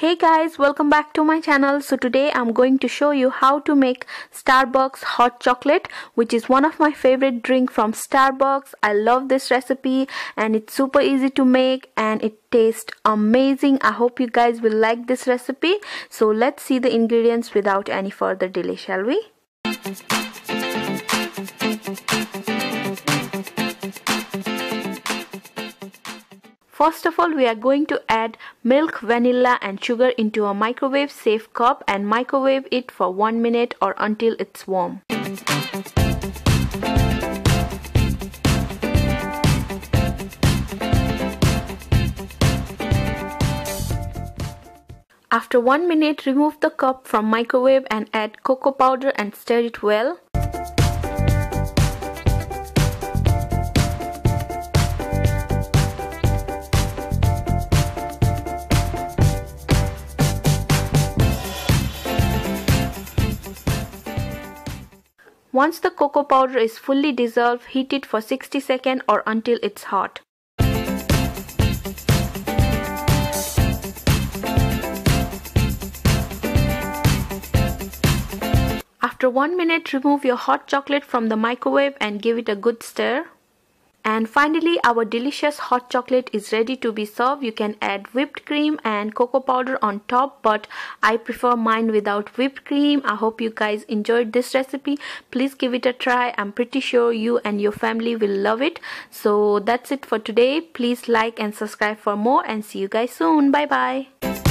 Hey guys, welcome back to my channel. So today I'm going to show you how to make Starbucks hot chocolate which is one of my favorite drink from Starbucks. I love this recipe and it's super easy to make and it tastes amazing. I hope you guys will like this recipe. So let's see the ingredients without any further delay, shall we? First of all, we are going to add milk, vanilla and sugar into a microwave safe cup and microwave it for 1 minute or until it's warm. After 1 minute, remove the cup from microwave and add cocoa powder and stir it well. Once the cocoa powder is fully dissolved, heat it for 60 seconds or until it's hot. After 1 minute, remove your hot chocolate from the microwave and give it a good stir. And finally our delicious hot chocolate is ready to be served. You can add whipped cream and cocoa powder on top but I prefer mine without whipped cream. I hope you guys enjoyed this recipe. Please give it a try. I'm pretty sure you and your family will love it. So that's it for today. Please like and subscribe for more and see you guys soon. Bye bye.